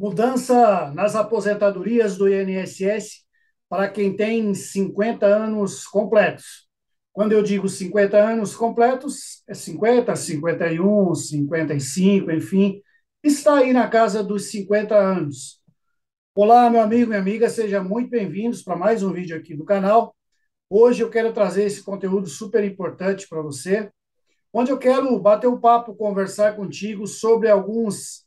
Mudança nas aposentadorias do INSS para quem tem 50 anos completos. Quando eu digo 50 anos completos, é 50, 51, 55, enfim, está aí na casa dos 50 anos. Olá, meu amigo, minha amiga, sejam muito bem-vindos para mais um vídeo aqui do canal. Hoje eu quero trazer esse conteúdo super importante para você, onde eu quero bater um papo, conversar contigo sobre alguns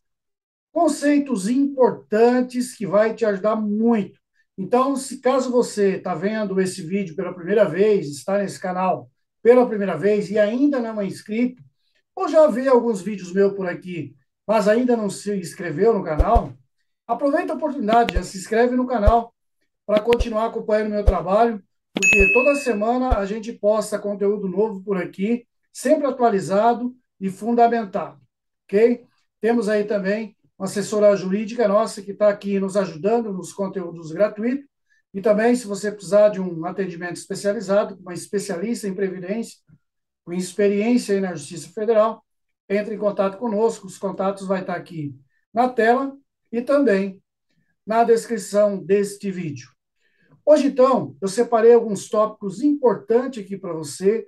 conceitos importantes que vai te ajudar muito. Então, se caso você está vendo esse vídeo pela primeira vez, está nesse canal pela primeira vez e ainda não é inscrito, ou já vê alguns vídeos meus por aqui, mas ainda não se inscreveu no canal, aproveita a oportunidade, já se inscreve no canal para continuar acompanhando meu trabalho, porque toda semana a gente posta conteúdo novo por aqui, sempre atualizado e fundamentado, ok? Temos aí também uma assessora jurídica nossa que está aqui nos ajudando nos conteúdos gratuitos. E também, se você precisar de um atendimento especializado, uma especialista em previdência, com experiência na Justiça Federal, entre em contato conosco. Os contatos vai estar aqui na tela e também na descrição deste vídeo. Hoje, então, eu separei alguns tópicos importantes aqui para você,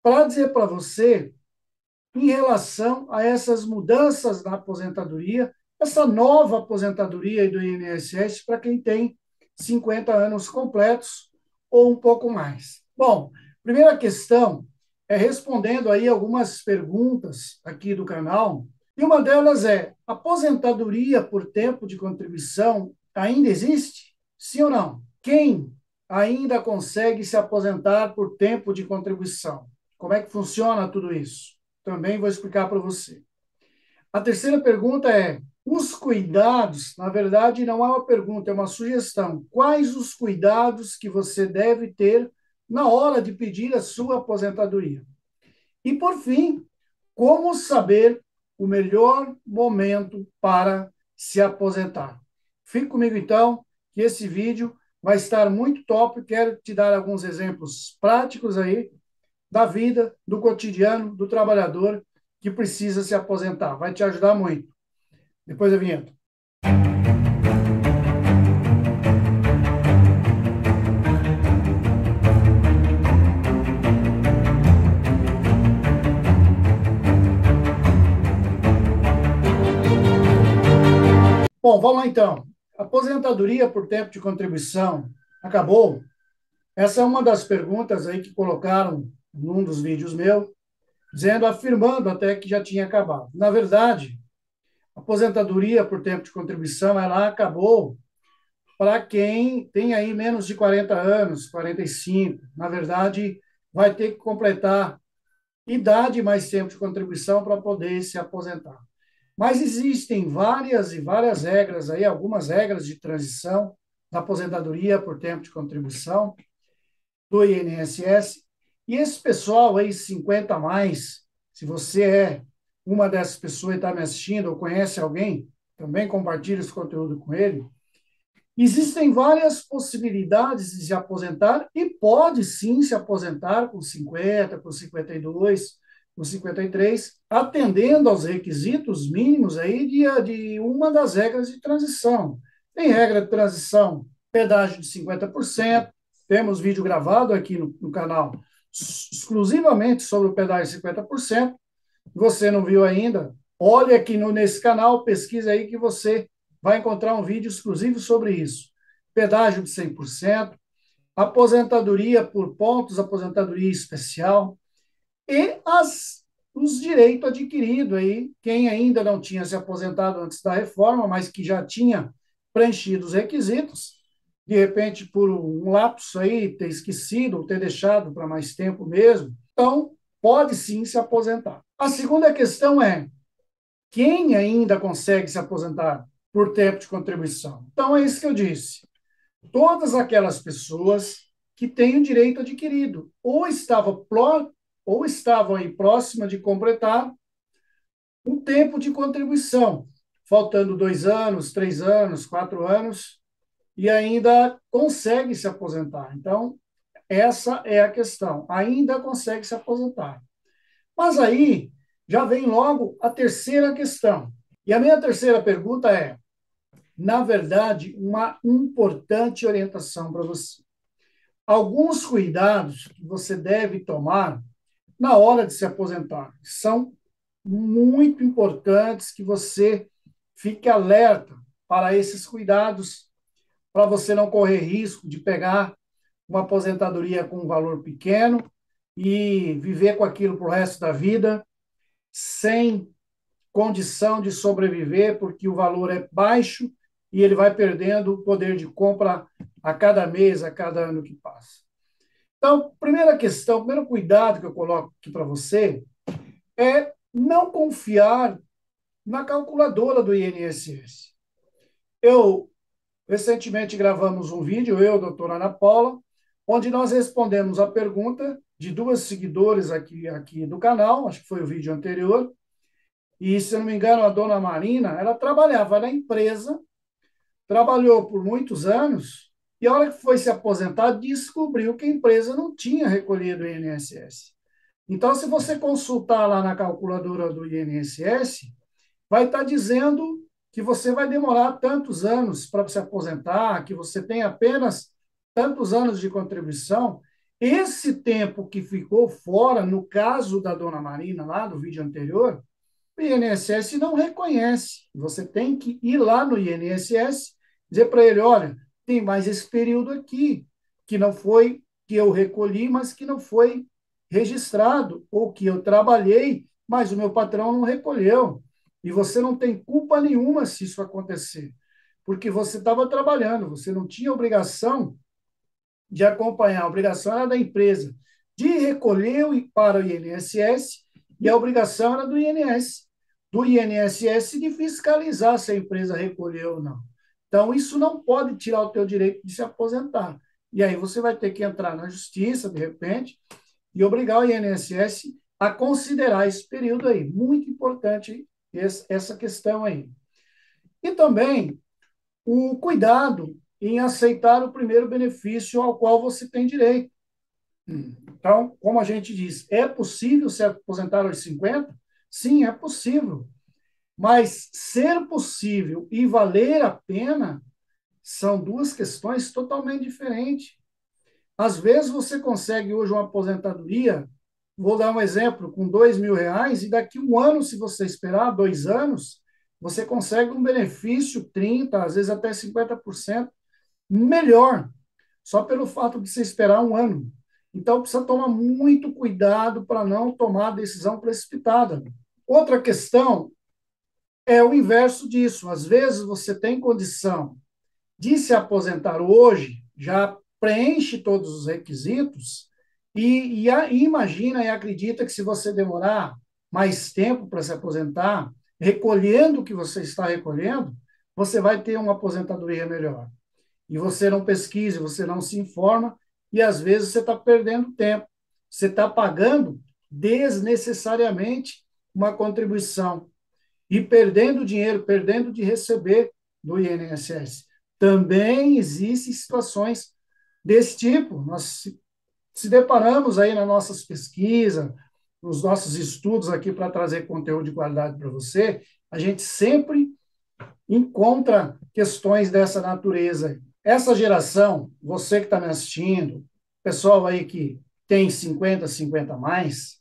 para dizer para você em relação a essas mudanças na aposentadoria essa nova aposentadoria do INSS para quem tem 50 anos completos ou um pouco mais. Bom, primeira questão é respondendo aí algumas perguntas aqui do canal, e uma delas é: aposentadoria por tempo de contribuição ainda existe? Sim ou não? Quem ainda consegue se aposentar por tempo de contribuição? Como é que funciona tudo isso? Também vou explicar para você. A terceira pergunta é: os cuidados, na verdade, não é uma pergunta, é uma sugestão. Quais os cuidados que você deve ter na hora de pedir a sua aposentadoria? E, por fim, como saber o melhor momento para se aposentar? Fique comigo, então, que esse vídeo vai estar muito top. Quero te dar alguns exemplos práticos aí da vida, do cotidiano do trabalhador que precisa se aposentar. Vai te ajudar muito. Depois da vinheta. Bom, vamos lá então. Aposentadoria por tempo de contribuição acabou? Essa é uma das perguntas aí que colocaram num dos vídeos meus, dizendo, afirmando até que já tinha acabado. Na verdade, aposentadoria por tempo de contribuição, ela acabou para quem tem aí menos de 40 anos, 45. Na verdade, vai ter que completar idade mais tempo de contribuição para poder se aposentar. Mas existem várias e várias regras aí, algumas regras de transição da aposentadoria por tempo de contribuição do INSS. E esse pessoal aí, 50 a mais, se você é uma dessas pessoas está me assistindo ou conhece alguém, também compartilhe esse conteúdo com ele. Existem várias possibilidades de se aposentar e pode sim se aposentar com 50, com 52, com 53, atendendo aos requisitos mínimos aí de, de uma das regras de transição. Tem regra de transição, pedágio de 50%, temos vídeo gravado aqui no, no canal exclusivamente sobre o pedágio de 50%, você não viu ainda, olhe aqui no, nesse canal, pesquisa aí que você vai encontrar um vídeo exclusivo sobre isso. Pedágio de 100%, aposentadoria por pontos, aposentadoria especial e as, os direitos adquiridos aí, quem ainda não tinha se aposentado antes da reforma, mas que já tinha preenchido os requisitos, de repente por um lapso aí, ter esquecido ou ter deixado para mais tempo mesmo, então pode sim se aposentar. A segunda questão é: quem ainda consegue se aposentar por tempo de contribuição? Então, é isso que eu disse. Todas aquelas pessoas que têm o direito adquirido, ou estavam, ou estavam aí próxima de completar um tempo de contribuição, faltando dois anos, três anos, quatro anos, e ainda consegue se aposentar. Então, essa é a questão. Ainda consegue se aposentar. Mas aí já vem logo a terceira questão. E a minha terceira pergunta é: na verdade, uma importante orientação para você. Alguns cuidados que você deve tomar na hora de se aposentar são muito importantes que você fique alerta para esses cuidados, para você não correr risco de pegar uma aposentadoria com um valor pequeno e viver com aquilo para o resto da vida, sem condição de sobreviver, porque o valor é baixo e ele vai perdendo o poder de compra a cada mês, a cada ano que passa. Então, primeira questão, primeiro cuidado que eu coloco aqui para você é não confiar na calculadora do INSS. Eu recentemente gravamos um vídeo, eu, doutora Ana Paula, onde nós respondemos a pergunta de duas seguidores aqui, aqui do canal, acho que foi o vídeo anterior, e, se não me engano, a dona Marina, ela trabalhava na empresa, trabalhou por muitos anos, e a hora que foi se aposentar, descobriu que a empresa não tinha recolhido o INSS. Então, se você consultar lá na calculadora do INSS, vai estar dizendo que você vai demorar tantos anos para se aposentar, que você tem apenas tantos anos de contribuição. Esse tempo que ficou fora, no caso da dona Marina, lá do vídeo anterior, o INSS não reconhece. Você tem que ir lá no INSS, dizer para ele: olha, tem mais esse período aqui, que não foi, que eu recolhi, mas que não foi registrado, ou que eu trabalhei, mas o meu patrão não recolheu. E você não tem culpa nenhuma se isso acontecer, porque você estava trabalhando, você não tinha obrigação de acompanhar, a obrigação era da empresa de recolher para o INSS e a obrigação era do INS, do INSS de fiscalizar se a empresa recolheu ou não. Então, isso não pode tirar o teu direito de se aposentar. E aí você vai ter que entrar na justiça, de repente, e obrigar o INSS a considerar esse período aí. Muito importante essa questão aí. E também o cuidado em aceitar o primeiro benefício ao qual você tem direito. Então, como a gente diz, é possível se aposentar aos 50? Sim, é possível. Mas ser possível e valer a pena são duas questões totalmente diferentes. Às vezes você consegue hoje uma aposentadoria Vou dar um exemplo, com dois mil reais, e daqui um ano, se você esperar, dois anos, você consegue um benefício 30%, às vezes até 50% melhor, só pelo fato de você esperar um ano. Então, precisa tomar muito cuidado para não tomar decisão precipitada. Outra questão é o inverso disso. Às vezes, você tem condição de se aposentar hoje, já preenche todos os requisitos, e, e, e imagina e acredita que se você demorar mais tempo para se aposentar, recolhendo o que você está recolhendo, você vai ter uma aposentadoria melhor. E você não pesquisa, você não se informa, e às vezes você está perdendo tempo. Você está pagando desnecessariamente uma contribuição e perdendo dinheiro, perdendo de receber do INSS. Também existem situações desse tipo. Nós se deparamos aí nas nossas pesquisas, nos nossos estudos aqui para trazer conteúdo de qualidade para você, a gente sempre encontra questões dessa natureza. Essa geração, você que está me assistindo, pessoal aí que tem 50, 50 a mais,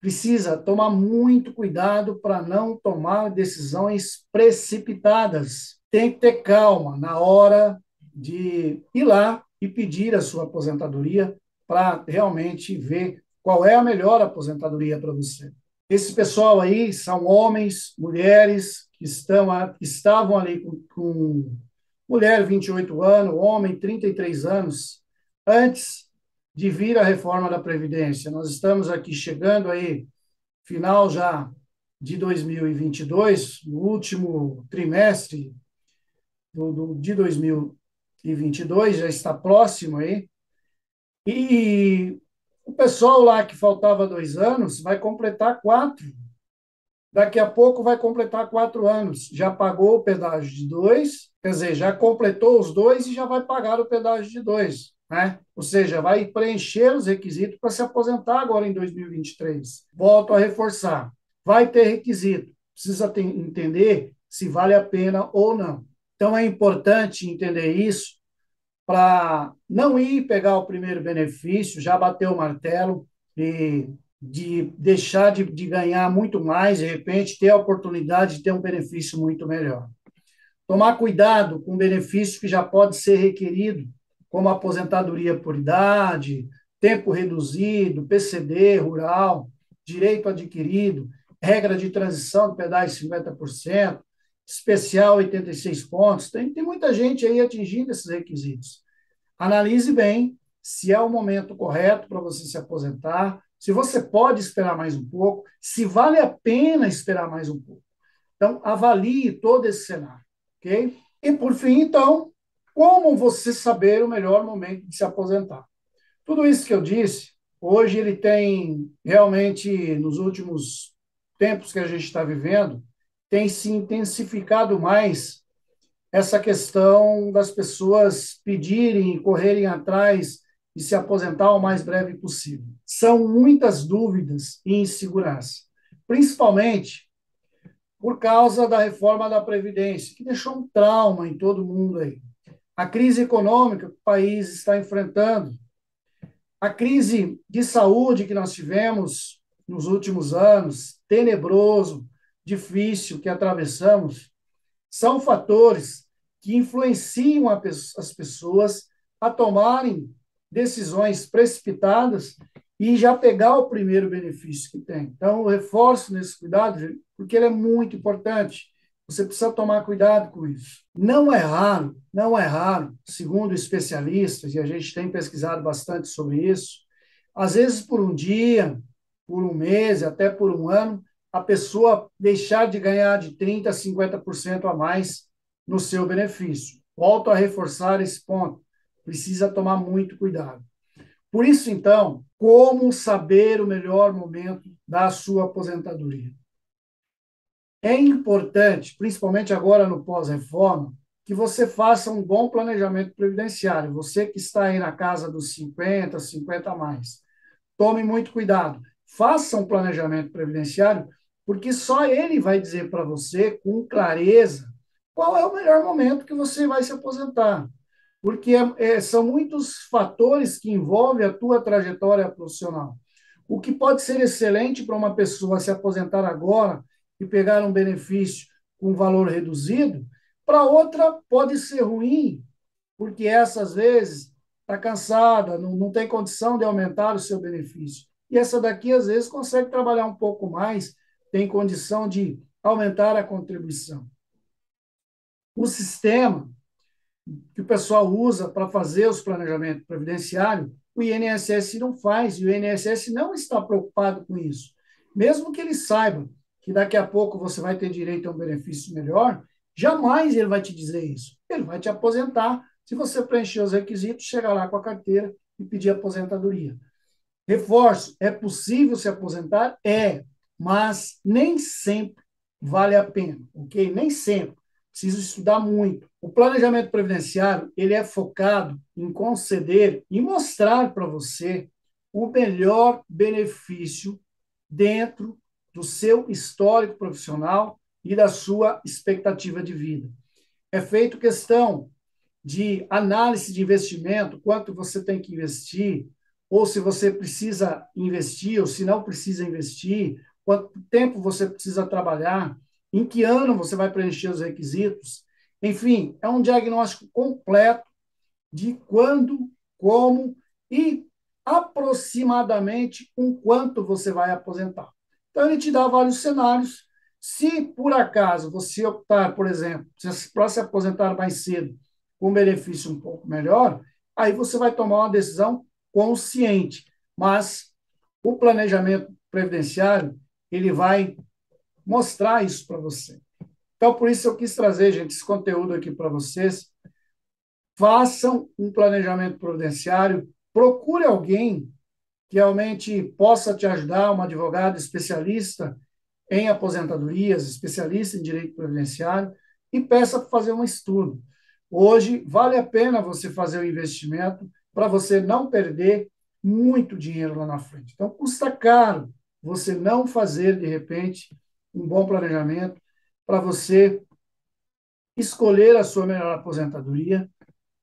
precisa tomar muito cuidado para não tomar decisões precipitadas. Tem que ter calma na hora de ir lá e pedir a sua aposentadoria para realmente ver qual é a melhor aposentadoria para você. Esse pessoal aí são homens, mulheres que estão estavam ali com, com mulher 28 anos, homem 33 anos, antes de vir a reforma da Previdência. Nós estamos aqui chegando aí, final já de 2022, no último trimestre do, do, de 2022, já está próximo aí, e o pessoal lá que faltava dois anos vai completar quatro. Daqui a pouco vai completar quatro anos. Já pagou o pedágio de dois, quer dizer, já completou os dois e já vai pagar o pedágio de dois. Né? Ou seja, vai preencher os requisitos para se aposentar agora em 2023. Volto a reforçar: vai ter requisito. Precisa ter, entender se vale a pena ou não. Então, é importante entender isso para não ir pegar o primeiro benefício, já bater o martelo e de deixar de, de ganhar muito mais, de repente, ter a oportunidade de ter um benefício muito melhor. Tomar cuidado com benefício que já pode ser requerido, como aposentadoria por idade, tempo reduzido, PCD rural, direito adquirido, regra de transição de pedágio 50%, especial 86 pontos. Tem, tem muita gente aí atingindo esses requisitos. Analise bem se é o momento correto para você se aposentar, se você pode esperar mais um pouco, se vale a pena esperar mais um pouco. Então, avalie todo esse cenário, ok? E, por fim, então, como você saber o melhor momento de se aposentar? Tudo isso que eu disse, hoje ele tem realmente, nos últimos tempos que a gente está vivendo, tem se intensificado mais essa questão das pessoas pedirem e correrem atrás de se aposentar o mais breve possível. São muitas dúvidas e insegurança, principalmente por causa da reforma da Previdência, que deixou um trauma em todo mundo aí. A crise econômica que o país está enfrentando, a crise de saúde que nós tivemos nos últimos anos, tenebroso, difícil que atravessamos, são fatores que influenciam as pessoas a tomarem decisões precipitadas e já pegar o primeiro benefício que tem. Então, eu reforço nesse cuidado, porque ele é muito importante. Você precisa tomar cuidado com isso. Não é raro, não é raro, segundo especialistas, e a gente tem pesquisado bastante sobre isso, às vezes por um dia, por um mês, até por um ano, a pessoa deixar de ganhar de 30% a 50% a mais no seu benefício. Volto a reforçar esse ponto. Precisa tomar muito cuidado. Por isso, então, como saber o melhor momento da sua aposentadoria? É importante, principalmente agora no pós-reforma, que você faça um bom planejamento previdenciário. Você que está aí na casa dos 50, 50 a mais. Tome muito cuidado. Faça um planejamento previdenciário, porque só ele vai dizer para você com clareza qual é o melhor momento que você vai se aposentar. Porque é, é, são muitos fatores que envolvem a tua trajetória profissional. O que pode ser excelente para uma pessoa se aposentar agora e pegar um benefício com valor reduzido, para outra pode ser ruim, porque essa, às vezes, está cansada, não, não tem condição de aumentar o seu benefício. E essa daqui, às vezes, consegue trabalhar um pouco mais, tem condição de aumentar a contribuição. O sistema que o pessoal usa para fazer os planejamentos previdenciários, o INSS não faz, e o INSS não está preocupado com isso. Mesmo que ele saiba que daqui a pouco você vai ter direito a um benefício melhor, jamais ele vai te dizer isso. Ele vai te aposentar se você preencher os requisitos, chegar lá com a carteira e pedir aposentadoria. Reforço, é possível se aposentar? É, mas nem sempre vale a pena, ok? Nem sempre preciso estudar muito. O planejamento previdenciário ele é focado em conceder e mostrar para você o melhor benefício dentro do seu histórico profissional e da sua expectativa de vida. É feito questão de análise de investimento, quanto você tem que investir, ou se você precisa investir, ou se não precisa investir, quanto tempo você precisa trabalhar em que ano você vai preencher os requisitos. Enfim, é um diagnóstico completo de quando, como e aproximadamente com quanto você vai aposentar. Então, ele te dá vários cenários. Se por acaso você optar, por exemplo, para se aposentar mais cedo, com um benefício um pouco melhor, aí você vai tomar uma decisão consciente. Mas o planejamento previdenciário, ele vai mostrar isso para você. Então, por isso eu quis trazer, gente, esse conteúdo aqui para vocês. Façam um planejamento providenciário, procure alguém que realmente possa te ajudar, um advogado especialista em aposentadorias, especialista em direito previdenciário, e peça para fazer um estudo. Hoje, vale a pena você fazer o um investimento para você não perder muito dinheiro lá na frente. Então, custa caro você não fazer, de repente, um bom planejamento para você escolher a sua melhor aposentadoria,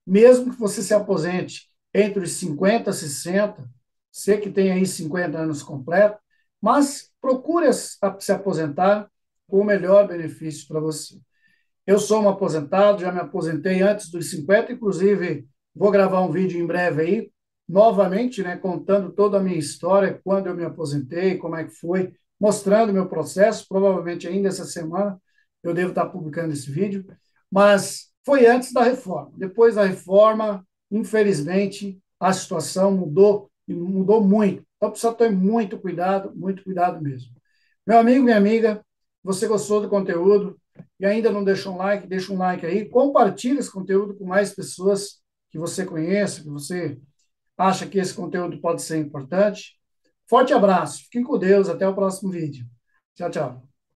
mesmo que você se aposente entre os 50 e 60, você que tem aí 50 anos completos, mas procure se aposentar com o melhor benefício para você. Eu sou um aposentado, já me aposentei antes dos 50, inclusive vou gravar um vídeo em breve aí, novamente, né, contando toda a minha história, quando eu me aposentei, como é que foi, mostrando meu processo, provavelmente ainda essa semana eu devo estar publicando esse vídeo, mas foi antes da reforma. Depois da reforma, infelizmente, a situação mudou, e mudou muito. Então precisa ter muito cuidado, muito cuidado mesmo. Meu amigo, minha amiga, você gostou do conteúdo e ainda não deixou um like, deixa um like aí, compartilhe esse conteúdo com mais pessoas que você conhece, que você acha que esse conteúdo pode ser importante. Forte abraço, fiquem com Deus, até o próximo vídeo. Tchau, tchau.